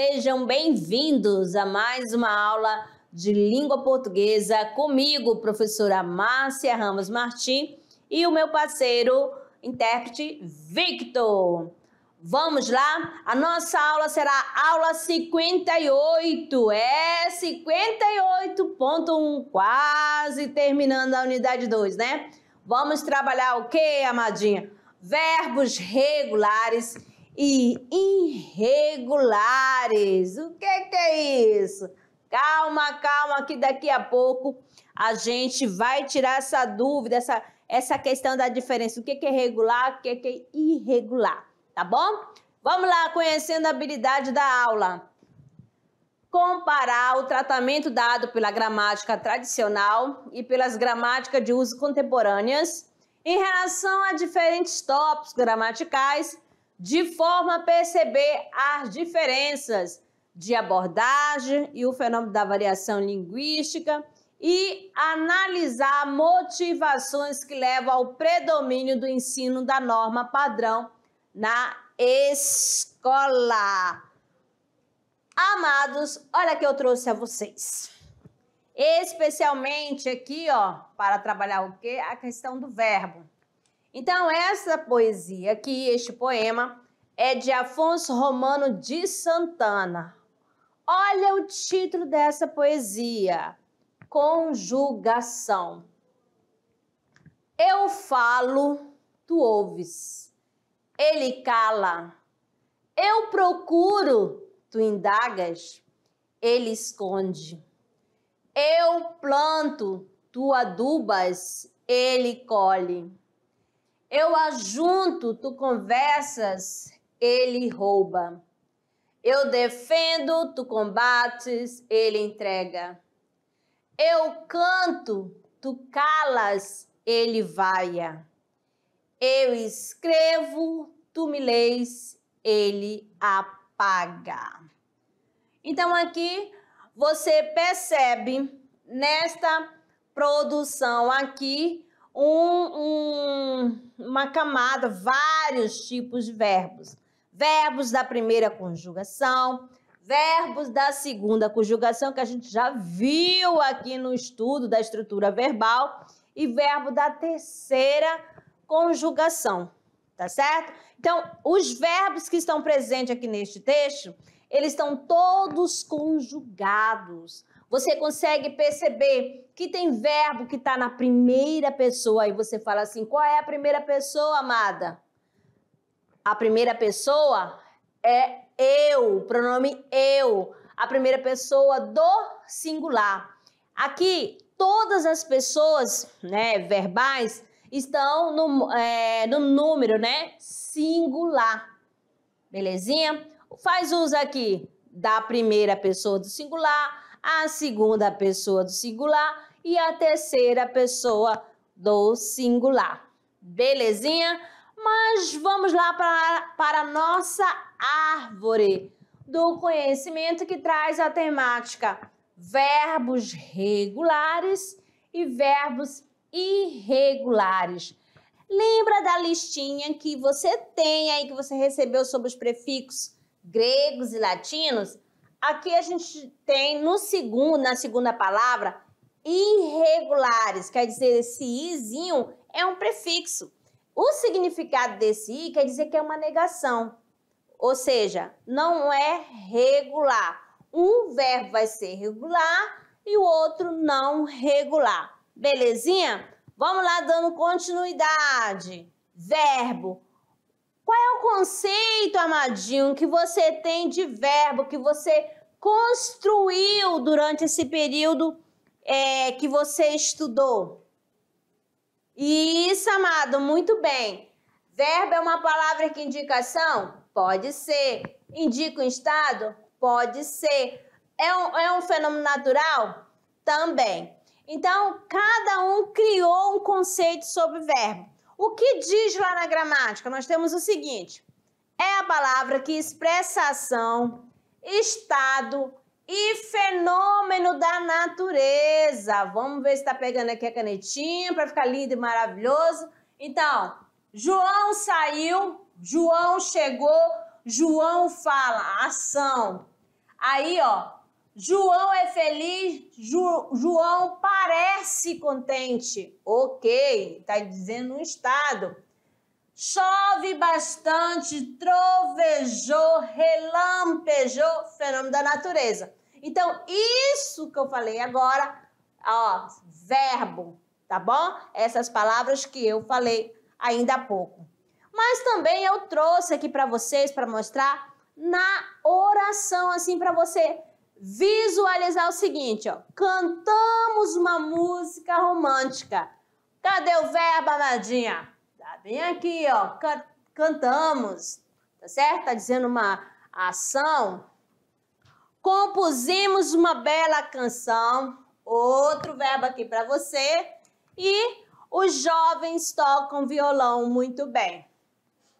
Sejam bem-vindos a mais uma aula de língua portuguesa comigo, professora Márcia Ramos Martim e o meu parceiro, intérprete Victor. Vamos lá? A nossa aula será aula 58. É 58.1, quase terminando a unidade 2, né? Vamos trabalhar o que, amadinha? Verbos regulares e irregulares. O que, que é isso? Calma, calma, que daqui a pouco a gente vai tirar essa dúvida, essa, essa questão da diferença. O que, que é regular, o que, que é irregular tá bom? Vamos lá, conhecendo a habilidade da aula. Comparar o tratamento dado pela gramática tradicional e pelas gramáticas de uso contemporâneas em relação a diferentes tópicos gramaticais, de forma a perceber as diferenças de abordagem e o fenômeno da variação linguística e analisar motivações que levam ao predomínio do ensino da norma padrão na escola. Amados, olha que eu trouxe a vocês. Especialmente aqui, ó, para trabalhar o quê? A questão do verbo. Então, essa poesia aqui, este poema, é de Afonso Romano de Santana. Olha o título dessa poesia: Conjugação. Eu falo, tu ouves ele cala. Eu procuro, tu indagas, ele esconde. Eu planto, tu adubas, ele colhe. Eu ajunto, tu conversas, ele rouba. Eu defendo, tu combates, ele entrega. Eu canto, tu calas, ele vaia. Eu escrevo, tu me lês, ele apaga. Então aqui você percebe nesta produção aqui um, um, uma camada, vários tipos de verbos. Verbos da primeira conjugação, verbos da segunda conjugação, que a gente já viu aqui no estudo da estrutura verbal, e verbo da terceira conjugação, tá certo? Então, os verbos que estão presentes aqui neste texto, eles estão todos conjugados. Você consegue perceber que tem verbo que está na primeira pessoa e você fala assim: qual é a primeira pessoa, amada? A primeira pessoa é eu, pronome eu, a primeira pessoa do singular. Aqui, todas as pessoas, né, verbais, estão no, é, no número, né? Singular. Belezinha? Faz uso aqui da primeira pessoa do singular, a segunda pessoa do singular e a terceira pessoa do singular. Belezinha? Mas vamos lá para, para a nossa árvore do conhecimento que traz a temática verbos regulares e verbos irregulares. Lembra da listinha que você tem aí, que você recebeu sobre os prefixos gregos e latinos? Aqui a gente tem no segundo, na segunda palavra, irregulares, quer dizer, esse izinho é um prefixo. O significado desse i quer dizer que é uma negação, ou seja, não é regular. Um verbo vai ser regular e o outro não regular. Belezinha? Vamos lá dando continuidade. Verbo. Qual é o conceito, amadinho, que você tem de verbo que você construiu durante esse período é, que você estudou? Isso, amado, muito bem. Verbo é uma palavra que indica ação? Pode ser. Indica um estado? Pode ser. É um, é um fenômeno natural? Também. Então, cada um criou um conceito sobre verbo. O que diz lá na gramática? Nós temos o seguinte: é a palavra que expressa ação, estado e fenômeno da natureza. Vamos ver se está pegando aqui a canetinha para ficar lindo e maravilhoso. Então, João saiu, João chegou, João fala, ação. Aí, ó, João é feliz, Ju, João parece contente. Ok, tá dizendo um estado. Chove bastante, trovejou, relampejou, fenômeno da natureza. Então, isso que eu falei agora, ó, verbo, tá bom? Essas palavras que eu falei ainda há pouco. Mas também eu trouxe aqui para vocês para mostrar na oração assim para você visualizar o seguinte, ó. Cantamos uma música romântica. Cadê o verbo, amadinha? Tá bem aqui, ó. Can cantamos. Tá certo? Tá dizendo uma ação. Compusemos uma bela canção. Outro verbo aqui para você. E os jovens tocam violão muito bem.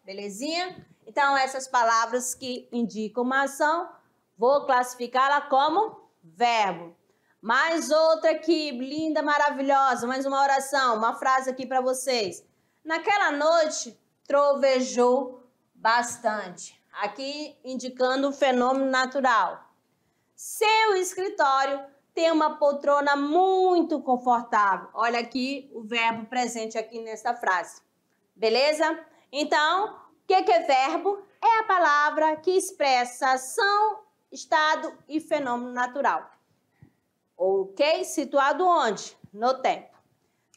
Belezinha? Então, essas palavras que indicam uma ação Vou classificá-la como verbo. Mais outra aqui, linda, maravilhosa, mais uma oração, uma frase aqui para vocês. Naquela noite, trovejou bastante. Aqui indicando um fenômeno natural. Seu escritório tem uma poltrona muito confortável. Olha aqui o verbo presente aqui nessa frase. Beleza? Então, o que, que é verbo? É a palavra que expressa ação estado e fenômeno natural. Ok? Situado onde? No tempo.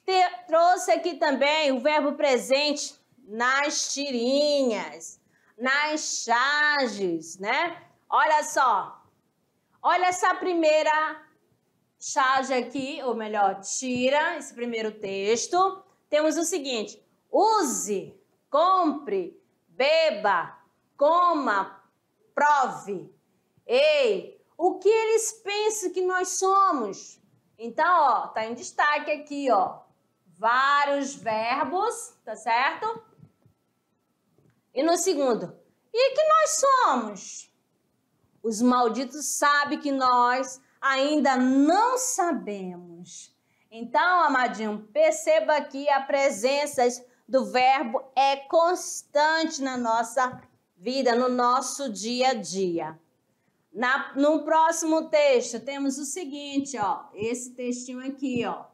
Te, trouxe aqui também o verbo presente nas tirinhas, nas charges, né? Olha só. Olha essa primeira charge aqui, ou melhor, tira esse primeiro texto. Temos o seguinte: use, compre, beba, coma, prove. Ei, o que eles pensam que nós somos? Então, ó, tá em destaque aqui, ó. Vários verbos, tá certo? E no segundo, e que nós somos? Os malditos sabem que nós ainda não sabemos. Então, amadinho, perceba que a presença do verbo é constante na nossa vida, no nosso dia a dia. Na, no próximo texto, temos o seguinte, ó. Esse textinho aqui, ó.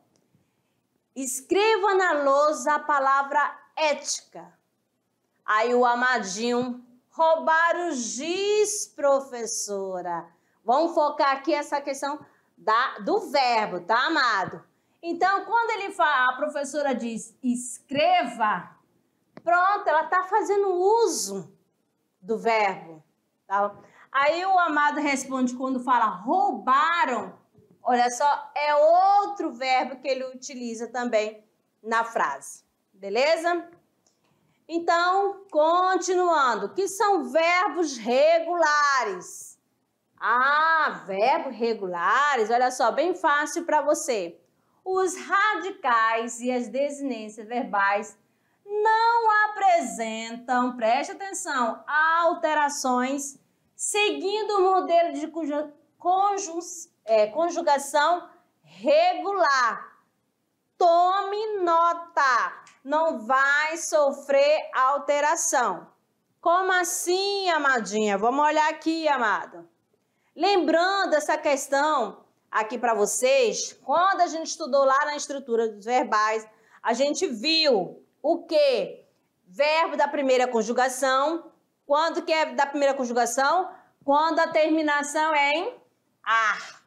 Escreva na lousa a palavra ética. Aí o amadinho, roubar o giz, professora. Vamos focar aqui essa questão da, do verbo, tá, amado? Então, quando ele fala, a professora diz escreva, pronto, ela está fazendo uso do verbo, tá? Aí o amado responde quando fala roubaram. Olha só, é outro verbo que ele utiliza também na frase. Beleza? Então, continuando, que são verbos regulares. Ah, verbos regulares, olha só, bem fácil para você. Os radicais e as desinências verbais não apresentam, preste atenção, alterações seguindo o modelo de é, conjugação regular. Tome nota, não vai sofrer alteração. Como assim, amadinha? Vamos olhar aqui, amado. Lembrando essa questão aqui para vocês, quando a gente estudou lá na estrutura dos verbais, a gente viu o que? Verbo da primeira conjugação quando que é da primeira conjugação? Quando a terminação é em ar.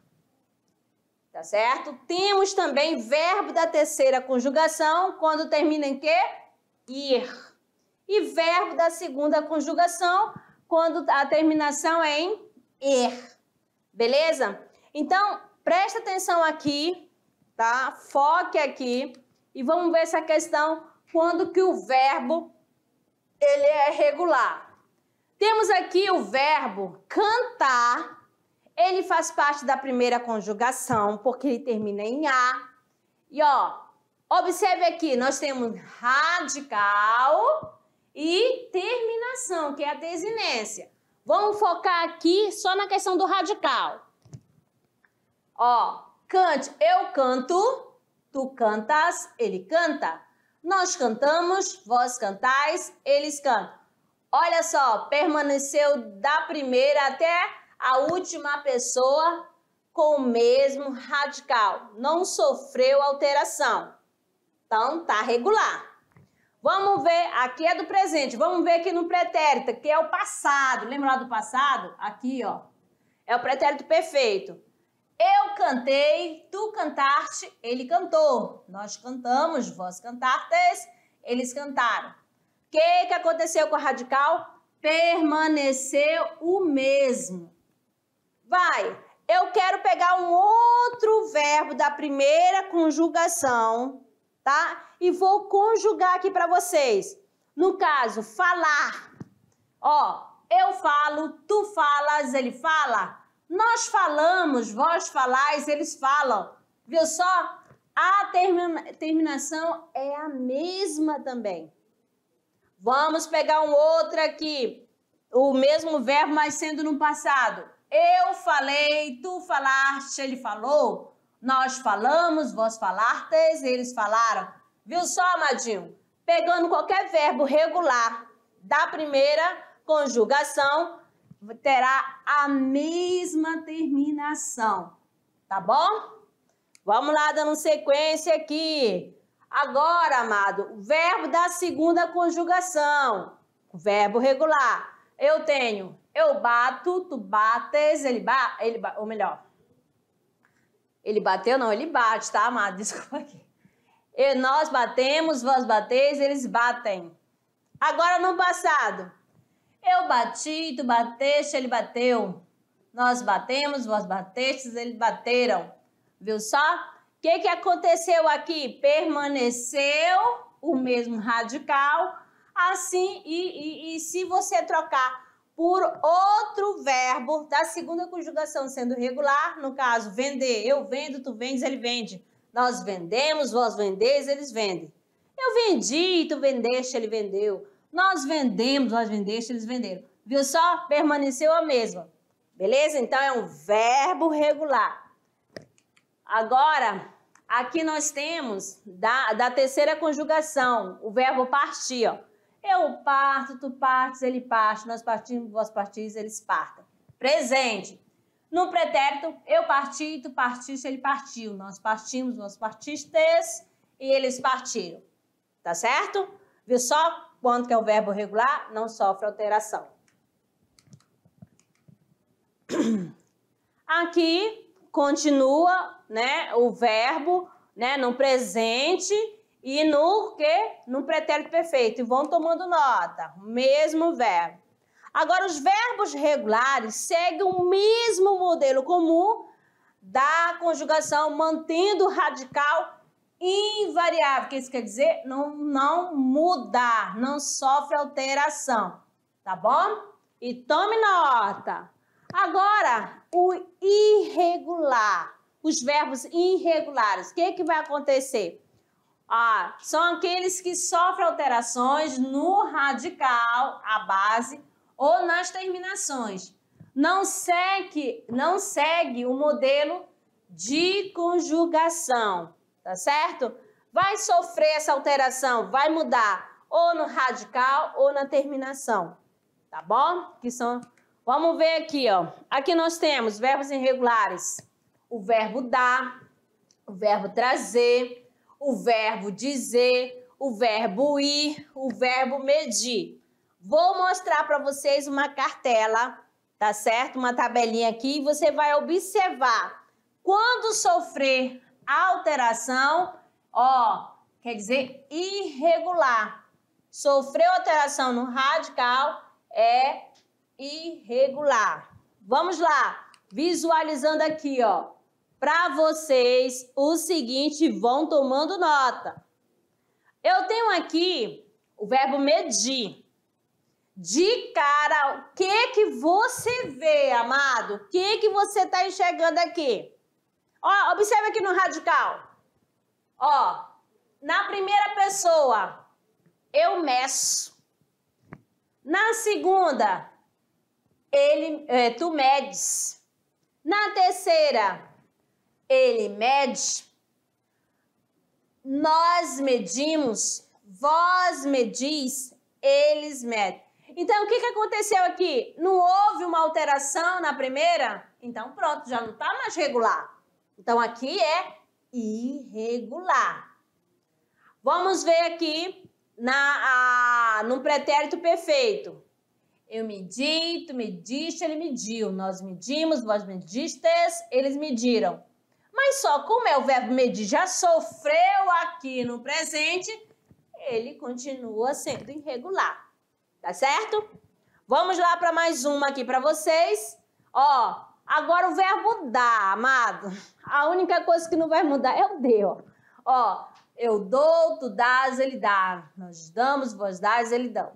Tá certo? Temos também verbo da terceira conjugação, quando termina em quê? Ir. E verbo da segunda conjugação, quando a terminação é em er. Beleza? Então, presta atenção aqui, tá? Foque aqui e vamos ver essa questão quando que o verbo ele é regular. Temos aqui o verbo cantar. Ele faz parte da primeira conjugação, porque ele termina em A. E ó, observe aqui, nós temos radical e terminação, que é a desinência. Vamos focar aqui só na questão do radical. Ó, cante, eu canto, tu cantas, ele canta. Nós cantamos, vós cantais, eles cantam. Olha só, permaneceu da primeira até a última pessoa com o mesmo radical. Não sofreu alteração. Então, tá regular. Vamos ver, aqui é do presente. Vamos ver aqui no pretérito, que é o passado. Lembra lá do passado? Aqui, ó. É o pretérito perfeito. Eu cantei, tu cantaste, ele cantou. Nós cantamos, vós cantastes, eles cantaram. O que, que aconteceu com a radical? Permaneceu o mesmo. Vai, eu quero pegar um outro verbo da primeira conjugação, tá? E vou conjugar aqui para vocês. No caso, falar. Ó, eu falo, tu falas, ele fala. Nós falamos, vós falais, eles falam. Viu só? A termina terminação é a mesma também. Vamos pegar um outro aqui. O mesmo verbo, mas sendo no passado. Eu falei, tu falaste, ele falou. Nós falamos, vós falastes, eles falaram. Viu só, Amadinho? Pegando qualquer verbo regular da primeira conjugação, terá a mesma terminação, tá bom? Vamos lá, dando sequência aqui. Agora, amado, o verbo da segunda conjugação, o verbo regular. Eu tenho, eu bato, tu bates, ele bate, ele ba ou melhor, ele bateu, não, ele bate, tá, amado? Desculpa aqui. E nós batemos, vós bateis, eles batem. Agora, no passado, eu bati, tu bateste, ele bateu. Nós batemos, vós batestes, eles bateram. Viu só? O que, que aconteceu aqui? Permaneceu o mesmo radical. Assim, e, e, e se você trocar por outro verbo da segunda conjugação sendo regular, no caso, vender, eu vendo, tu vendes, ele vende. Nós vendemos, vós vendeis, eles vendem. Eu vendi, tu vendeste, ele vendeu. Nós vendemos, nós vendeste, eles venderam. Viu só? Permaneceu a mesma. Beleza? Então é um verbo regular. Agora, aqui nós temos da, da terceira conjugação, o verbo partir. Ó. Eu parto, tu partes, ele parte, nós partimos, vós partis, eles partem. Presente. No pretérito, eu parti, tu partiste, ele partiu. Nós partimos, vós partistes e eles partiram. Tá certo? Viu só? quanto que é o verbo regular, não sofre alteração. Aqui continua, né, o verbo, né, no presente e no que? No pretérito perfeito. E vão tomando nota, mesmo verbo. Agora, os verbos regulares seguem o mesmo modelo comum da conjugação, mantendo o radical invariável, que isso quer dizer não, não mudar, não sofre alteração, tá bom? E tome nota. Agora, o irregular, os verbos irregulares, o que, que vai acontecer? São aqueles que sofrem alterações no radical, a base, ou nas terminações. Não segue, não segue o modelo de conjugação tá certo? Vai sofrer essa alteração, vai mudar ou no radical ou na terminação, tá bom? Que são Vamos ver aqui, ó. Aqui nós temos verbos irregulares. O verbo dar, o verbo trazer, o verbo dizer, o verbo ir, o verbo medir. Vou mostrar para vocês uma cartela, tá certo? Uma tabelinha aqui e você vai observar. Quando sofrer alteração, ó, quer dizer irregular. Sofreu alteração no radical é irregular. Vamos lá, visualizando aqui, ó, para vocês o seguinte, vão tomando nota. Eu tenho aqui o verbo medir. De cara, o que que você vê, amado? O que que você está enxergando aqui? Ó, aqui no radical. Ó, na primeira pessoa, eu meço. Na segunda, ele, é, tu medes. Na terceira, ele mede. Nós medimos, vós medis, eles medem. Então, o que, que aconteceu aqui? Não houve uma alteração na primeira? Então, pronto, já não está mais regular. Então, aqui é irregular. Vamos ver aqui na, a, no pretérito perfeito. Eu medi, tu mediste, ele mediu. Nós medimos, vós medistes, eles mediram. Mas só como é o verbo medir já sofreu aqui no presente, ele continua sendo irregular. Tá certo? Vamos lá para mais uma aqui para vocês. Ó, agora o verbo dar, amado. A única coisa que não vai mudar é o de, ó. Ó, eu dou, tu dás, ele dá. Nós damos, vós dás, ele dão.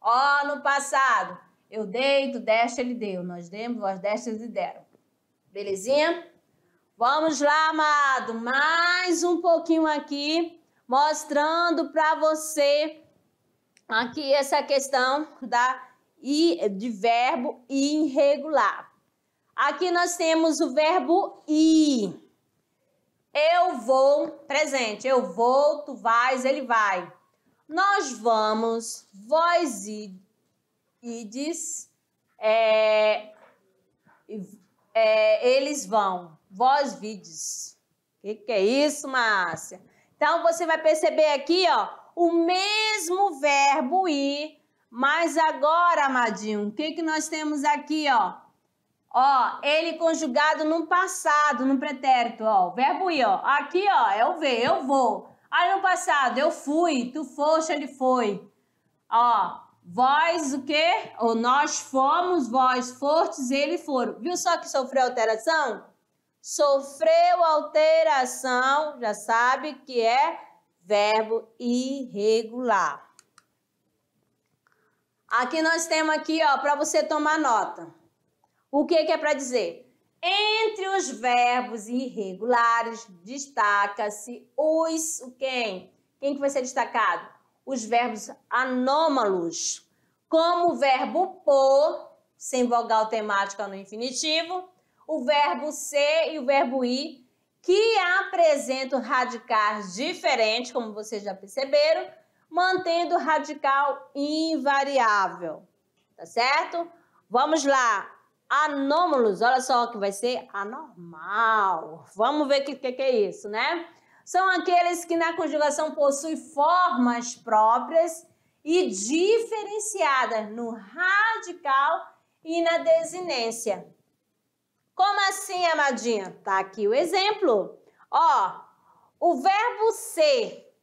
Ó, no passado, eu dei, tu deste, ele deu. Nós demos, vós deste, eles deram. Belezinha? Vamos lá, amado. Mais um pouquinho aqui, mostrando para você aqui essa questão da de verbo irregular. Aqui nós temos o verbo ir. Eu vou, presente, eu vou, tu vais, ele vai. Nós vamos, vós ides, é, é, eles vão, vós vides. O que, que é isso, Márcia? Então, você vai perceber aqui, ó, o mesmo verbo ir, mas agora, amadinho, o que, que nós temos aqui, ó? Ó, ele conjugado no passado, no pretérito, ó. O verbo ir, ó. Aqui, ó, é o ver, eu vou. Aí no passado, eu fui, tu foste, ele foi. Ó, vós o quê? Ou nós fomos, vós fostes, ele foram. Viu só que sofreu alteração? Sofreu alteração, já sabe que é verbo irregular. Aqui nós temos aqui, ó, para você tomar nota. O que, que é para dizer? Entre os verbos irregulares, destaca-se os o quem? Quem que vai ser destacado? Os verbos anômalos, como o verbo por, sem vogal temática no infinitivo, o verbo ser e o verbo ir, que apresentam radicais diferentes, como vocês já perceberam, mantendo o radical invariável. Tá certo? Vamos lá anômalos, olha só que vai ser anormal. Vamos ver o que, que, que, é isso, né? São aqueles que na conjugação possuem formas próprias e diferenciadas no radical e na desinência. Como assim, amadinha? Tá aqui o exemplo. Ó, o verbo ser,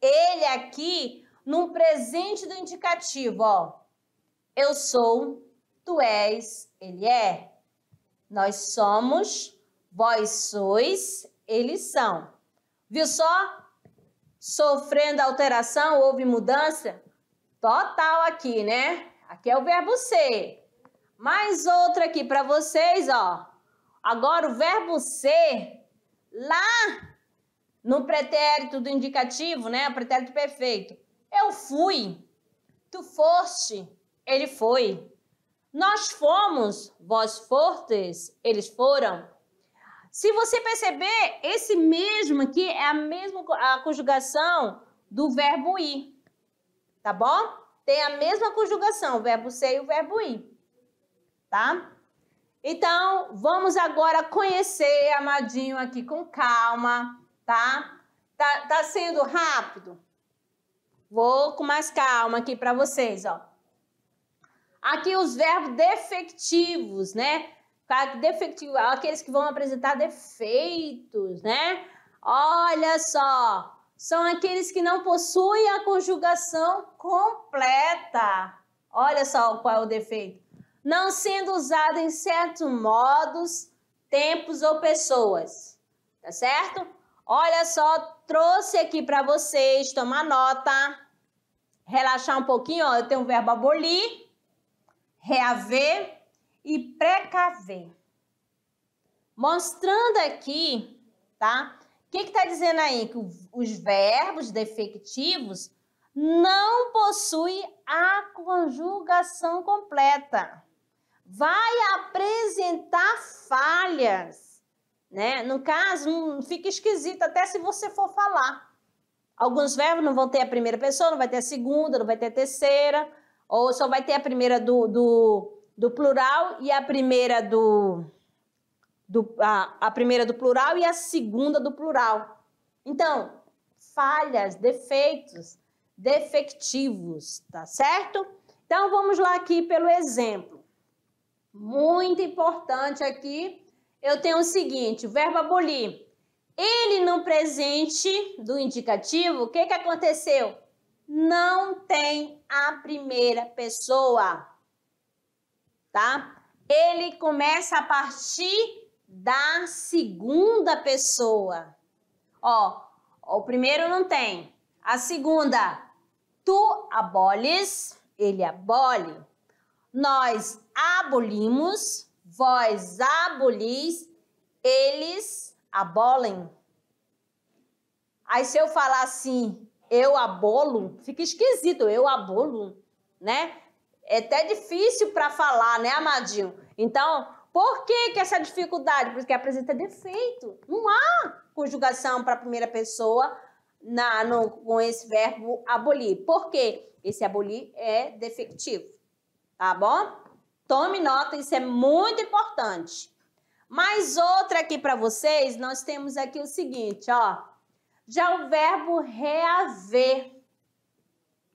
ele aqui num presente do indicativo, ó. Eu sou, tu és, ele é. Nós somos, vós sois, eles são. Viu só? Sofrendo alteração, houve mudança? Total aqui, né? Aqui é o verbo ser. Mais outra aqui para vocês, ó. Agora o verbo ser, lá no pretérito do indicativo, né? O pretérito perfeito. Eu fui, tu foste, ele foi. Nós fomos, vós fostes, eles foram. Se você perceber, esse mesmo aqui é a mesma a conjugação do verbo ir. Tá bom? Tem a mesma conjugação, o verbo ser e o verbo ir. Tá? Então, vamos agora conhecer, amadinho, aqui com calma, tá? Tá, tá sendo rápido? Vou com mais calma aqui para vocês, ó. Aqui os verbos defectivos, né? Defectivo, aqueles que vão apresentar defeitos, né? Olha só, são aqueles que não possuem a conjugação completa. Olha só qual é o defeito. Não sendo usado em certos modos, tempos ou pessoas. Tá certo? Olha só, trouxe aqui para vocês, tomar nota. Relaxar um pouquinho, ó, eu tenho o verbo abolir reaver e precaver. Mostrando aqui, tá? O que está dizendo aí? Que os verbos defectivos não possuem a conjugação completa. Vai apresentar falhas, né? No caso, não fica esquisito até se você for falar. Alguns verbos não vão ter a primeira pessoa, não vai ter a segunda, não vai ter a terceira. Ou só vai ter a primeira do, do, do plural e a primeira do, do a, a primeira do plural e a segunda do plural. Então, falhas, defeitos, defectivos, tá certo? Então vamos lá aqui pelo exemplo. Muito importante aqui, eu tenho o seguinte, o verbo abolir. Ele no presente do indicativo, o que que aconteceu? Não tem a primeira pessoa, tá? Ele começa a partir da segunda pessoa. Ó, o primeiro não tem. A segunda, tu aboles, ele abole. Nós abolimos, vós abolis, eles abolem. Aí se eu falar assim, eu abolo, fica esquisito, eu abolo, né? É até difícil para falar, né, Amadinho? Então, por que, que essa dificuldade? Porque apresenta defeito. Não há conjugação para a primeira pessoa na, no, com esse verbo abolir. Por quê? Esse abolir é defectivo, tá bom? Tome nota, isso é muito importante. Mais outra aqui para vocês, nós temos aqui o seguinte, ó. Já o verbo reaver.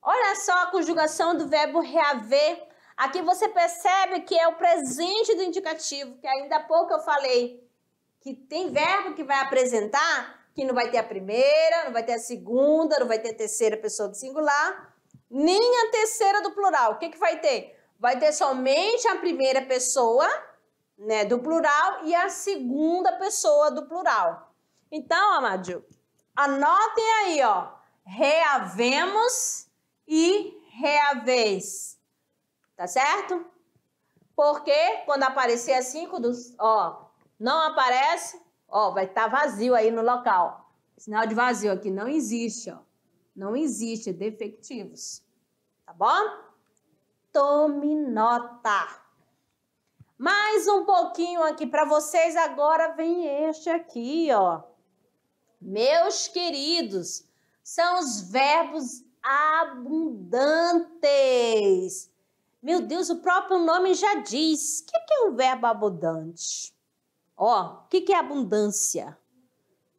Olha só a conjugação do verbo reaver. Aqui você percebe que é o presente do indicativo, que ainda há pouco eu falei que tem verbo que vai apresentar que não vai ter a primeira, não vai ter a segunda, não vai ter a terceira pessoa do singular, nem a terceira do plural. O que, que vai ter? Vai ter somente a primeira pessoa né, do plural e a segunda pessoa do plural. Então, Amadil, anotem aí, ó. Reavemos e reaveis. Tá certo? Porque quando aparecer assim, quando, ó, não aparece, Ó, vai estar tá vazio aí no local. Sinal de vazio aqui não existe, ó. Não existe defectivos. Tá bom? Tome nota. Mais um pouquinho aqui para vocês. Agora vem este aqui, ó. Meus queridos, são os verbos abundantes. Meu Deus, o próprio nome já diz. O que é um verbo abundante? Ó, o que, é abundância?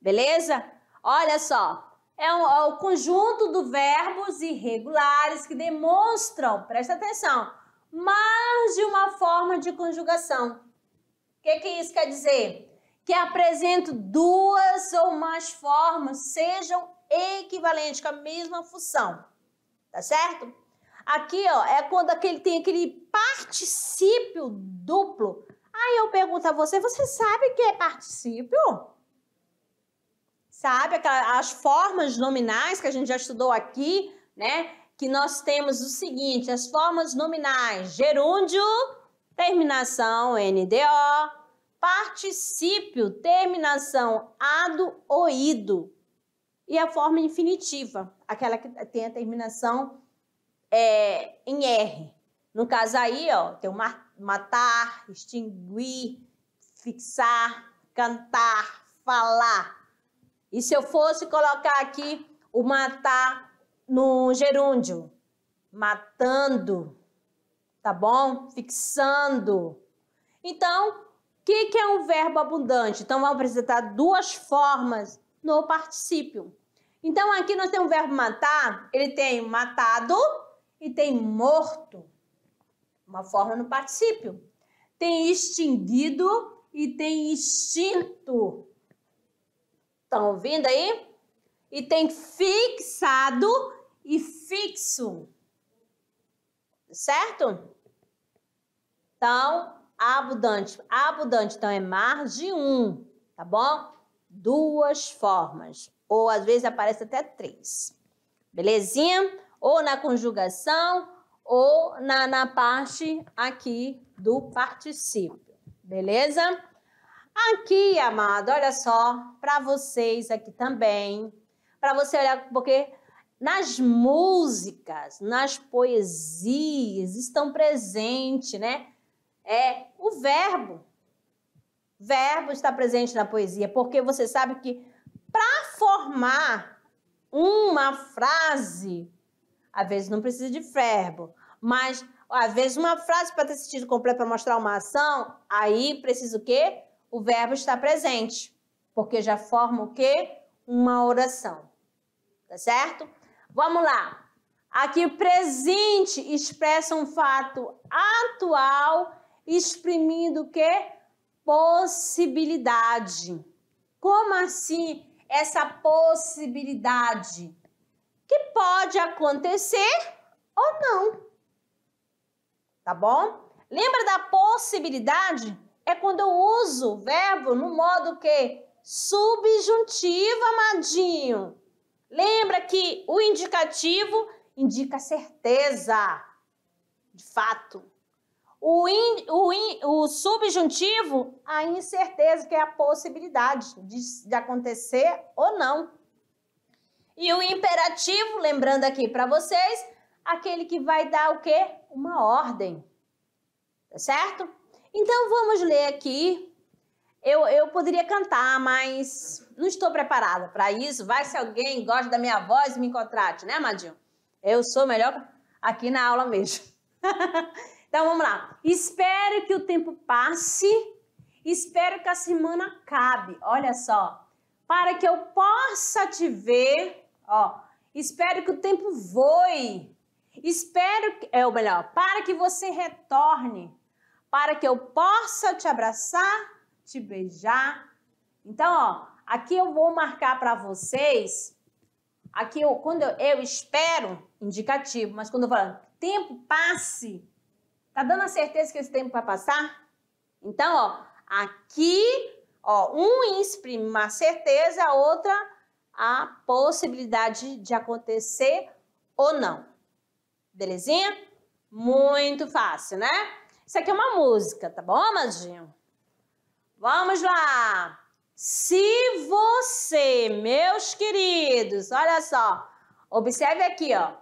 Beleza? Olha só, é, é o conjunto de verbos irregulares que demonstram, presta atenção, mais de uma forma de conjugação. O que, que isso quer dizer? Que apresentam duas ou mais formas, sejam equivalentes com a mesma função. Tá certo? Aqui, ó, é quando aquele tem aquele particípio duplo Aí eu pergunto a você, você sabe o que é particípio? Sabe as formas nominais que a gente já estudou aqui, né? Que nós temos o seguinte, as formas nominais, gerúndio, terminação NDO, particípio, terminação ado ou ido. E a forma infinitiva, aquela que tem a terminação é, em R. No caso aí, ó, tem o matar, extinguir, fixar, cantar, falar. E se eu fosse colocar aqui o matar no gerúndio? Matando, tá bom? Fixando. Então, o que, que é um verbo abundante? Então, vamos apresentar duas formas no particípio. Então, aqui nós temos o verbo matar, ele tem matado e tem morto uma forma no particípio. Tem extinguido e tem extinto. Estão ouvindo aí? E tem fixado e fixo. Certo? Então, abundante. Abundante, então, é mais de um, tá bom? Duas formas. Ou às vezes aparece até três. Belezinha? Ou na conjugação, ou na, na parte aqui do particípio, beleza? Aqui, amado, olha só, para vocês aqui também, para você olhar, porque nas músicas, nas poesias, estão presentes, né? É o verbo. Verbo está presente na poesia, porque você sabe que para formar uma frase, às vezes não precisa de verbo, Mas, às vezes, uma frase para ter sentido completo para mostrar uma ação, aí precisa o quê? O verbo estar presente. Porque já forma o quê? Uma oração. Tá certo? Vamos lá. Aqui presente expressa um fato atual, exprimindo o quê? Possibilidade. Como assim essa possibilidade? Que pode acontecer ou não. Tá bom? Lembra da possibilidade? É quando eu uso o verbo no modo que subjuntivo, amadinho. Lembra que o indicativo indica certeza, de fato. O, in, o, in, o subjuntivo, a incerteza, que é a possibilidade de, de acontecer ou não. E o imperativo, lembrando aqui para vocês, aquele que vai dar o quê? Uma ordem. Tá certo? Então vamos ler aqui. Eu, eu poderia cantar, mas não estou preparada para isso. Vai se alguém gosta da minha voz me contrate, né, Madinho? Eu sou melhor aqui na aula mesmo. então vamos lá. Espero que o tempo passe. Espero que a semana acabe. Olha só. Para que eu possa te ver. Ó. Espero que o tempo voe. Espero que, é o melhor, para que você retorne, para que eu possa te abraçar, te beijar. Então, ó, aqui eu vou marcar para vocês. Aqui eu, quando eu, eu, espero, indicativo, mas quando eu falo tempo passe, tá dando a certeza que esse tempo vai passar? Então, ó, aqui, ó, um exprime uma certeza, a outra a possibilidade de acontecer ou não. Belezinha? Muito fácil, né? Isso aqui é uma música, tá bom, amadinho? Vamos lá! Se você, meus queridos, olha só, observe aqui, ó.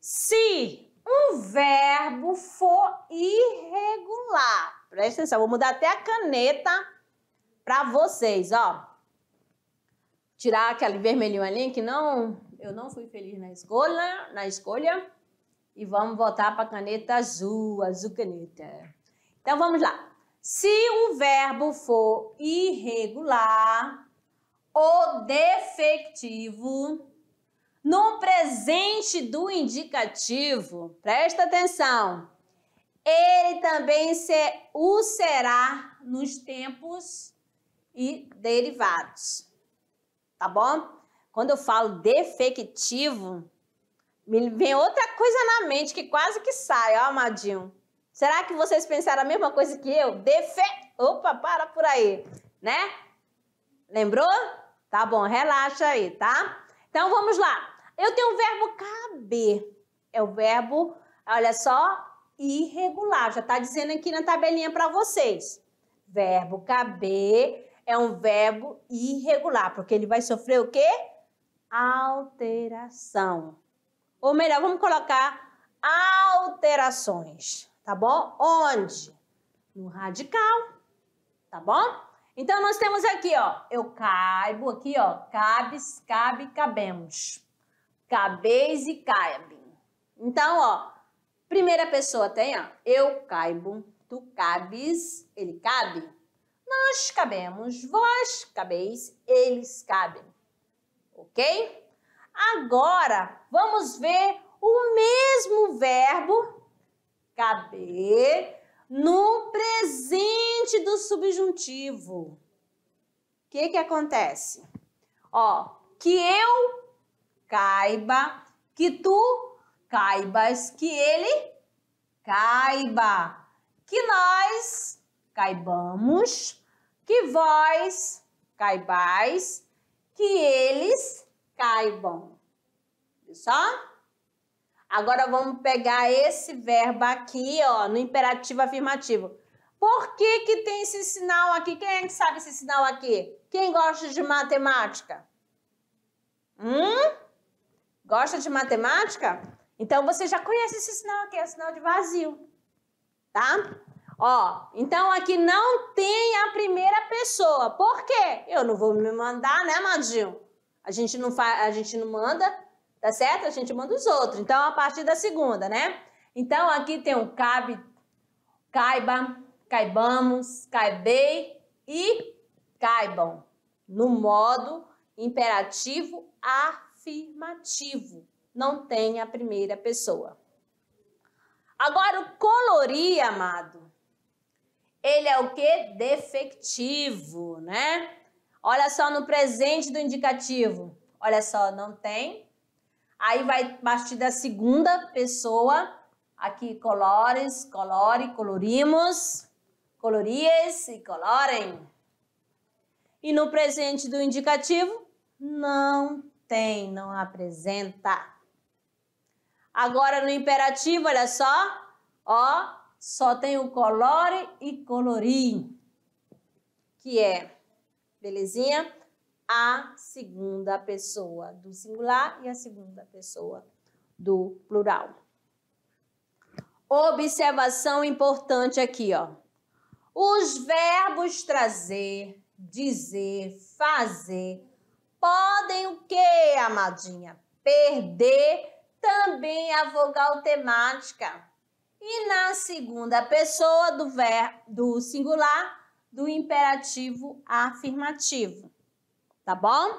Se um verbo for irregular, presta atenção, vou mudar até a caneta para vocês, ó. Tirar aquele vermelhinho ali que não, eu não fui feliz na escolha, na escolha e vamos voltar para a caneta azul, azul caneta. Então vamos lá. Se um verbo for irregular ou defectivo, no presente do indicativo, presta atenção, ele também se, o será nos tempos e derivados. Tá bom? Quando eu falo defectivo, me vem outra coisa na mente que quase que sai, ó, amadinho. Será que vocês pensaram a mesma coisa que eu? Defe... Opa, para por aí, né? Lembrou? Tá bom, relaxa aí, tá? Então vamos lá. Eu tenho o verbo caber. É o verbo, olha só, irregular. Já tá dizendo aqui na tabelinha para vocês. Verbo caber é um verbo irregular, porque ele vai sofrer o quê? Alteração. Ou melhor, vamos colocar alterações, tá bom? Onde? No radical, tá bom? Então, nós temos aqui, ó, eu caibo, aqui, ó, cabes, cabe, cabemos. Cabeis e cabe. Então, ó, primeira pessoa tem, ó, eu caibo, tu cabes, ele cabe. Nós cabemos, vós cabeis, eles cabem. Ok? Agora, vamos ver o mesmo verbo caber no presente do subjuntivo. O que que acontece? Ó, que eu caiba, que tu caibas, que ele caiba, que nós caibamos, que vós caibais, que eles caibam. Viu só? Agora vamos pegar esse verbo aqui, ó, no imperativo afirmativo. Por que que tem esse sinal aqui? Quem é que sabe esse sinal aqui? Quem gosta de matemática? Hum? Gosta de matemática? Então você já conhece esse sinal aqui, é o sinal de vazio. Tá? Ó, então aqui não tem a primeira pessoa. Por quê? Eu não vou me mandar, né, Madinho? A gente não faz, a gente não manda, tá certo? A gente manda os outros. Então, a partir da segunda, né? Então, aqui tem o cabe, caiba, caibamos, caibei e caibam, no modo imperativo afirmativo. Não tem a primeira pessoa. Agora, o colorir, amado, ele é o que? Defectivo, né? Olha só no presente do indicativo. Olha só, não tem. Aí vai partir da segunda pessoa. Aqui, colores, colore, colorimos, colorias e colorem. E no presente do indicativo, não tem, não apresenta. Agora no imperativo, olha só, ó, só tem o colore e colorir, que é, belezinha? A segunda pessoa do singular e a segunda pessoa do plural. Observação importante aqui, ó. Os verbos trazer, dizer, fazer podem o quê, amadinha? Perder também a vogal temática. E na segunda pessoa do, ver, do singular, do imperativo afirmativo. Tá bom?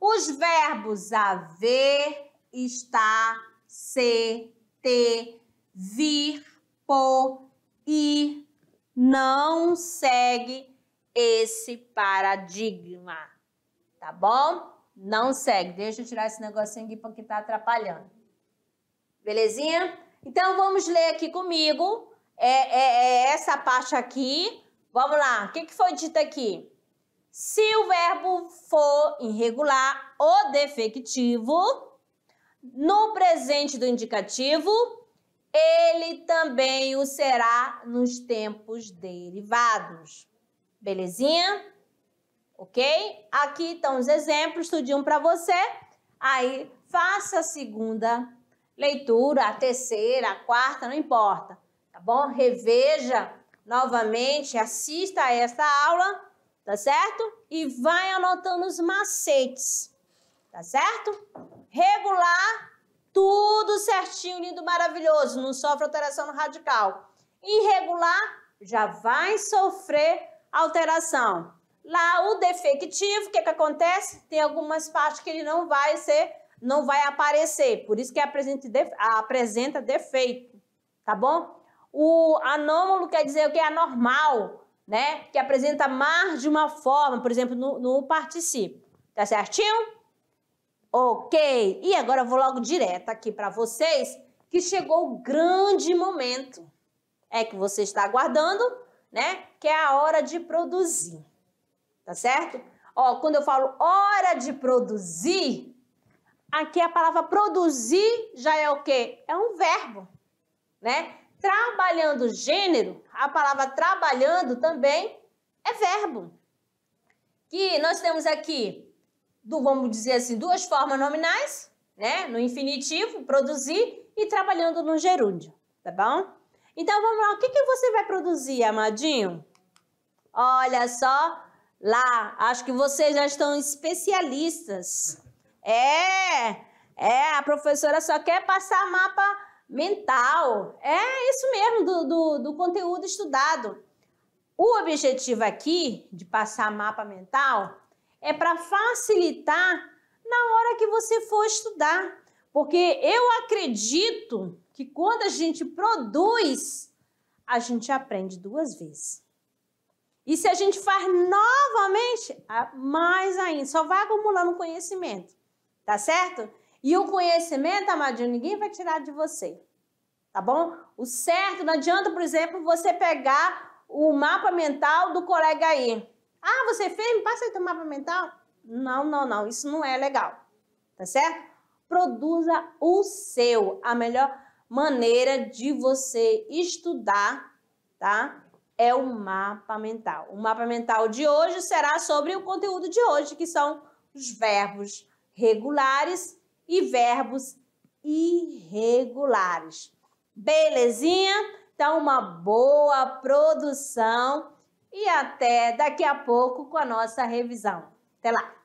Os verbos haver, estar, ser, ter, vir, por, ir, não segue esse paradigma. Tá bom? Não segue. Deixa eu tirar esse negocinho aqui porque tá atrapalhando. Belezinha? Então, vamos ler aqui comigo. É, é, é essa parte aqui. Vamos lá. O que, que foi dito aqui? Se o verbo for irregular ou defectivo, no presente do indicativo, ele também o será nos tempos derivados. Belezinha? ok? Aqui estão os exemplos, tudinho para você. Aí, faça a segunda leitura, a terceira, a quarta, não importa, tá bom? Reveja novamente, assista a essa aula, tá certo? E vai anotando os macetes, tá certo? Regular, tudo certinho, lindo, maravilhoso, não sofre alteração no radical. Irregular, já vai sofrer alteração. Lá o defectivo, o que, que acontece? Tem algumas partes que ele não vai ser, não vai aparecer. Por isso que apresenta defeito, tá bom? O anômalo quer dizer o que é anormal, né? Que apresenta mais de uma forma, por exemplo, no, no participio. Tá certinho? Ok. E agora eu vou logo direto aqui para vocês que chegou o grande momento. É que você está aguardando, né? Que é a hora de produzir tá certo? Ó, quando eu falo hora de produzir, aqui a palavra produzir já é o quê? É um verbo, né? Trabalhando gênero, a palavra trabalhando também é verbo. Que nós temos aqui, do, vamos dizer assim, duas formas nominais, né? No infinitivo, produzir, e trabalhando no gerúndio, tá bom? Então vamos lá, o que, que você vai produzir, amadinho? Olha só, lá. Acho que vocês já estão especialistas. É, é, a professora só quer passar mapa mental. É isso mesmo, do, do, do conteúdo estudado. O objetivo aqui de passar mapa mental é para facilitar na hora que você for estudar. Porque eu acredito que quando a gente produz, a gente aprende duas vezes. E se a gente faz novamente, mais ainda, só vai acumulando conhecimento, tá certo? E o conhecimento, amadinho, ninguém vai tirar de você, tá bom? O certo, não adianta, por exemplo, você pegar o mapa mental do colega aí. Ah, você fez? Me passa aí teu mapa mental? Não, não, não, isso não é legal, tá certo? Produza o seu, a melhor maneira de você estudar, tá? é o mapa mental. O mapa mental de hoje será sobre o conteúdo de hoje, que são os verbos regulares e verbos irregulares. Belezinha? Então, uma boa produção e até daqui a pouco com a nossa revisão. Até lá!